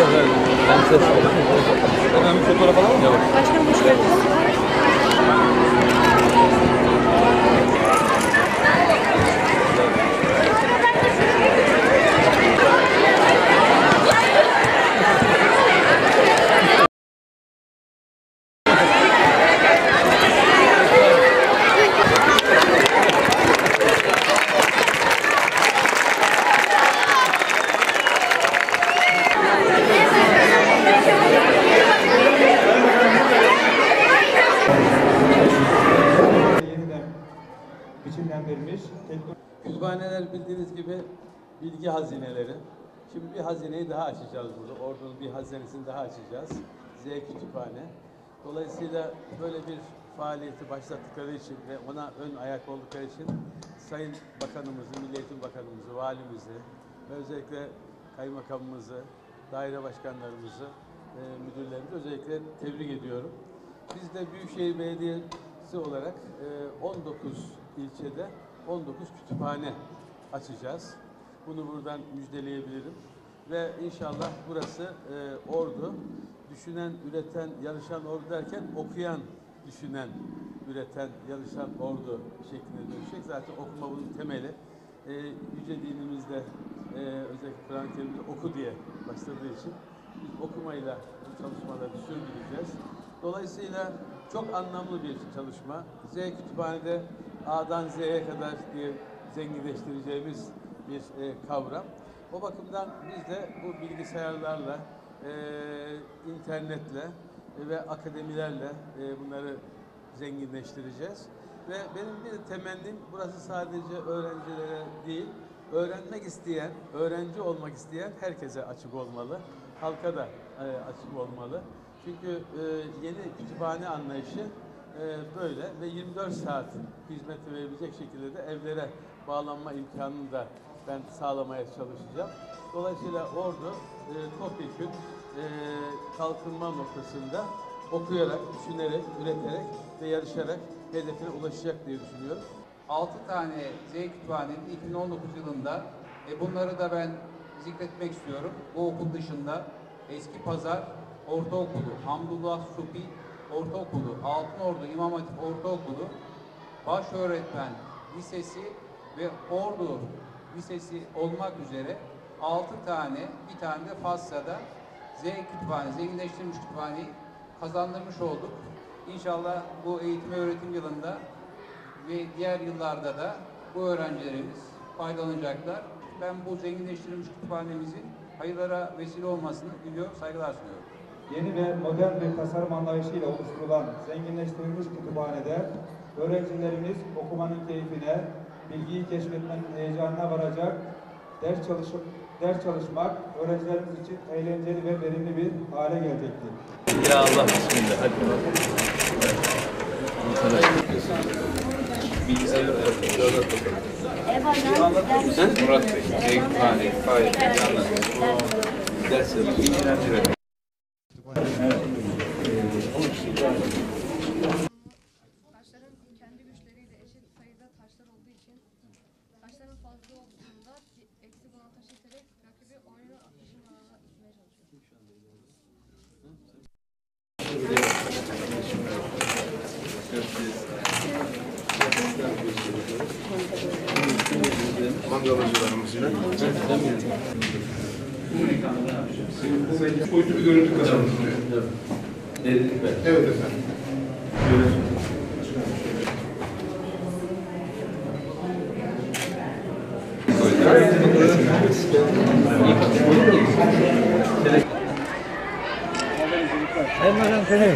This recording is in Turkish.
efendim. Bir fotoğraf alalım mı? Başkanım hoş geldiniz. Kütüphaneler bildiğiniz gibi bilgi hazineleri. Şimdi bir hazineyi daha açacağız burada. Ordu'nun bir hazinesini daha açacağız. Z Kütüphane. Dolayısıyla böyle bir faaliyeti başlattıkları için ve ona ön ayak oldukları için Sayın Bakanımızı, Milli Eğitim Bakanımızı, Valimizi ve özellikle Kaymakamımızı, daire başkanlarımızı, e, müdürlerimizi özellikle tebrik ediyorum. Biz de Büyükşehir Belediyesi olarak e, 19 ilçede 19 kütüphane açacağız. Bunu buradan müjdeleyebilirim. Ve inşallah burası e, ordu, düşünen, üreten, yarışan ordu derken okuyan, düşünen, üreten, yarışan ordu şeklinde dönüşecek. Zaten okuma bunun temeli. E, Yüce dinimizde e, özellikle Kur'an-ı Kerim'de oku diye başladığı için biz okumayla bu çalışmaları sürdüreceğiz. Dolayısıyla çok anlamlı bir çalışma. Z kütüphanede A'dan Z'ye kadar diye zenginleştireceğimiz bir e, kavram. O bakımdan biz de bu bilgisayarlarla, e, internetle ve akademilerle e, bunları zenginleştireceğiz. Ve benim bir temennim burası sadece öğrencilere değil, öğrenmek isteyen, öğrenci olmak isteyen herkese açık olmalı. Halka da e, açık olmalı. Çünkü e, yeni kütüphane anlayışı e, böyle ve 24 saat hizmet verebilecek şekilde de evlere bağlanma imkanını da ben sağlamaya çalışacağım. Dolayısıyla ordu e, topyekün e, kalkınma noktasında okuyarak, düşünerek, üreterek ve yarışarak hedefine ulaşacak diye düşünüyorum. 6 tane Z kütüphanenin 2019 yılında e bunları da ben zikretmek istiyorum. Bu okul dışında Eski Pazar Ortaokulu, Hamdullah Supi Ortaokulu, Altınordu İmam Hatip Ortaokulu, Başöğretmen Lisesi ve Ordu Lisesi olmak üzere 6 tane, bir tane de Fassa'da Z kütüphane, zenginleştirilmiş kütüphaneyi kazandırmış olduk. İnşallah bu eğitim öğretim yılında ve diğer yıllarda da bu öğrencilerimiz faydalanacaklar. Ben bu zenginleştirilmiş kütüphanemizin hayırlara vesile olmasını diliyor, saygılar sunuyorum. Yeni ve modern bir tasarım anlayışıyla oluşturulan zenginleştirilmiş kütüphanede öğrencilerimiz okumanın keyfine, bilgiyi keşfetmenin heyecanına varacak, ders çalışıp ders çalışmak öğrencilerimiz için eğlenceli ve verimli bir hale gelecektir. Ya Allah bismillah. Hadi. Bilgisayar Murat Bey, Zeynep Fahir, ders yapıyor. Fazla olduğunda eksi bulan taşı iterek rakibi oyunu akışın alana itmeye çalışıyor. boyutlu bir görüntü kazandı. Derinlik ver. Evet efendim. 哎，妈呀！真的。